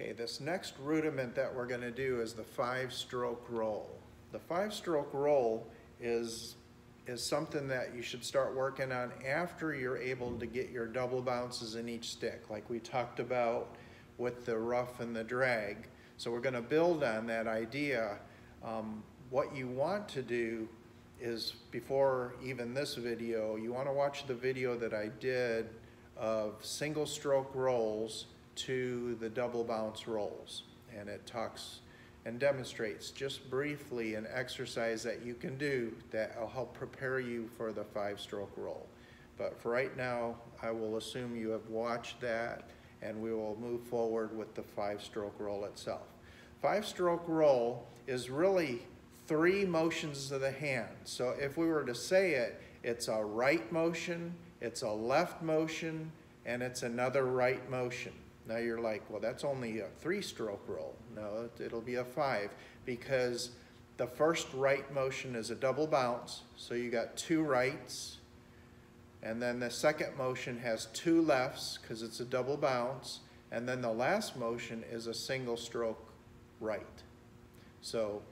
Okay, this next rudiment that we're gonna do is the five-stroke roll. The five-stroke roll is, is something that you should start working on after you're able to get your double bounces in each stick, like we talked about with the ruff and the drag. So we're gonna build on that idea. Um, what you want to do is, before even this video, you wanna watch the video that I did of single stroke rolls to the double bounce rolls. And it talks and demonstrates just briefly an exercise that you can do that will help prepare you for the five stroke roll. But for right now, I will assume you have watched that and we will move forward with the five stroke roll itself. Five stroke roll is really three motions of the hand. So if we were to say it, it's a right motion, it's a left motion, and it's another right motion. Now you're like, well, that's only a three stroke roll. No, it'll be a five because the first right motion is a double bounce. So you got two rights. And then the second motion has two lefts because it's a double bounce. And then the last motion is a single stroke right. So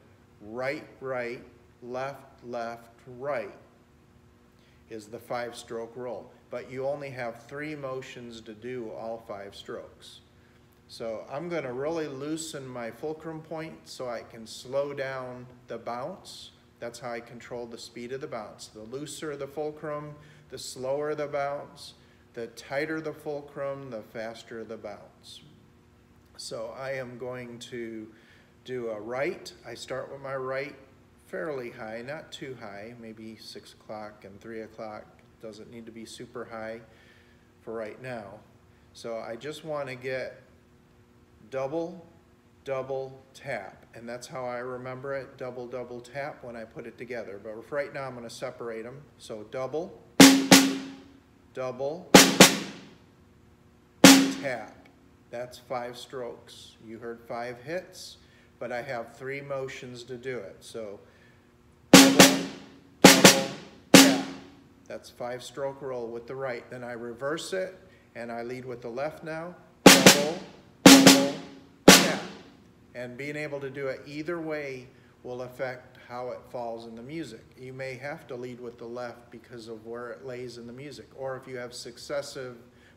right, right, left, left, right is the five stroke roll but you only have three motions to do all five strokes. So I'm gonna really loosen my fulcrum point so I can slow down the bounce. That's how I control the speed of the bounce. The looser the fulcrum, the slower the bounce, the tighter the fulcrum, the faster the bounce. So I am going to do a right. I start with my right fairly high, not too high, maybe six o'clock and three o'clock doesn't need to be super high for right now. So I just want to get double, double, tap. And that's how I remember it, double, double, tap when I put it together. But for right now I'm going to separate them. So double, double, tap. That's five strokes. You heard five hits, but I have three motions to do it. So That's five stroke roll with the right. Then I reverse it and I lead with the left now. Double, double, tap. And being able to do it either way will affect how it falls in the music. You may have to lead with the left because of where it lays in the music. Or if you have successive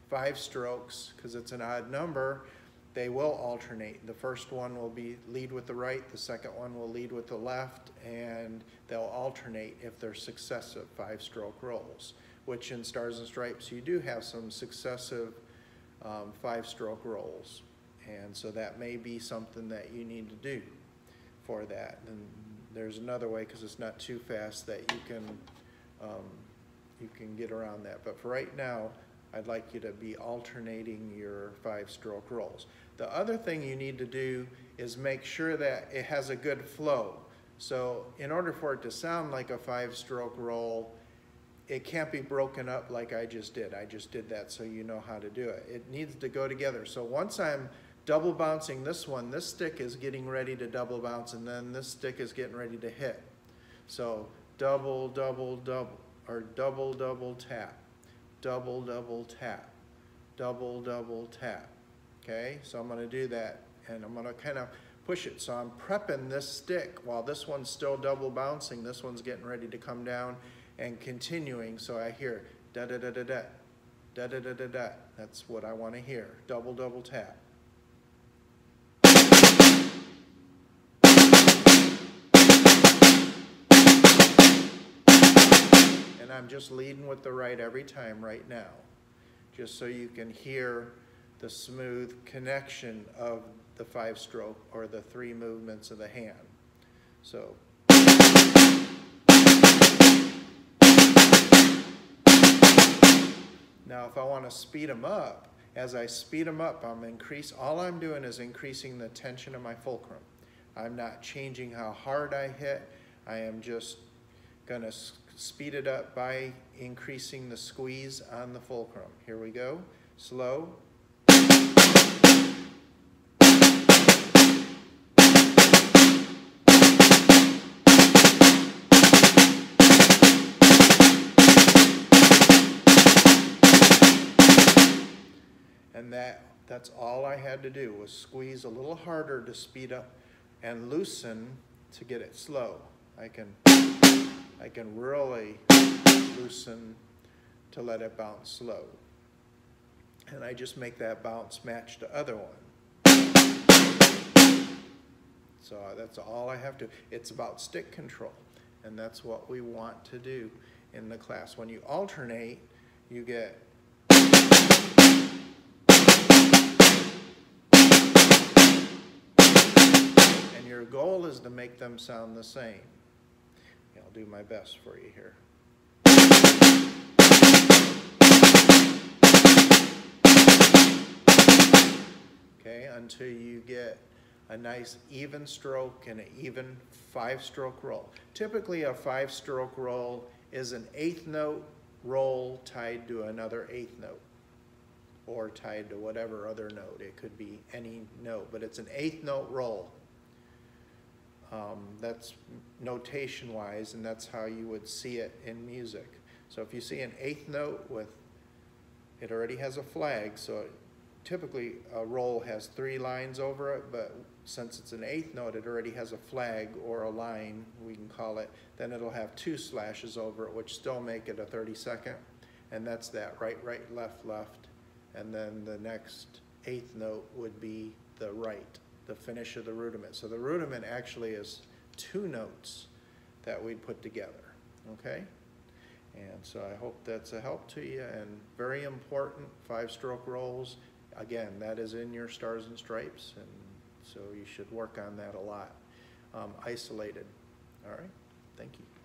five strokes, because it's an odd number, they will alternate. The first one will be lead with the right, the second one will lead with the left, and they'll alternate if they're successive five-stroke rolls, which in Stars and Stripes you do have some successive um, five-stroke rolls. And so that may be something that you need to do for that. And there's another way, because it's not too fast, that you can, um, you can get around that. But for right now, I'd like you to be alternating your five-stroke rolls. The other thing you need to do is make sure that it has a good flow. So in order for it to sound like a five-stroke roll, it can't be broken up like I just did. I just did that so you know how to do it. It needs to go together. So once I'm double bouncing this one, this stick is getting ready to double bounce and then this stick is getting ready to hit. So double, double, double, or double, double tap double, double tap, double, double tap. Okay, so I'm going to do that and I'm going to kind of push it. So I'm prepping this stick while this one's still double bouncing. This one's getting ready to come down and continuing. So I hear da da da da da, da da da da da. That's what I want to hear. Double, double tap. And I'm just leading with the right every time right now, just so you can hear the smooth connection of the five stroke or the three movements of the hand. So. Now if I want to speed them up, as I speed them up, I'm increase, all I'm doing is increasing the tension of my fulcrum. I'm not changing how hard I hit. I am just going speed it up by increasing the squeeze on the fulcrum. Here we go. Slow. And that, That's all I had to do was squeeze a little harder to speed up and loosen to get it slow. I can, I can really loosen to let it bounce slow. And I just make that bounce match the other one. So uh, that's all I have to, it's about stick control. And that's what we want to do in the class. When you alternate, you get and your goal is to make them sound the same. I'll do my best for you here. Okay, until you get a nice even stroke and an even five stroke roll. Typically, a five stroke roll is an eighth note roll tied to another eighth note or tied to whatever other note. It could be any note, but it's an eighth note roll. Um, that's notation wise, and that's how you would see it in music. So if you see an eighth note with, it already has a flag, so typically a roll has three lines over it, but since it's an eighth note, it already has a flag or a line, we can call it, then it'll have two slashes over it, which still make it a 32nd. And that's that right, right, left, left. And then the next eighth note would be the right, the finish of the rudiment. So the rudiment actually is two notes that we'd put together, okay? And so I hope that's a help to you and very important, five-stroke rolls. Again, that is in your stars and stripes, and so you should work on that a lot. Um, isolated, all right? Thank you.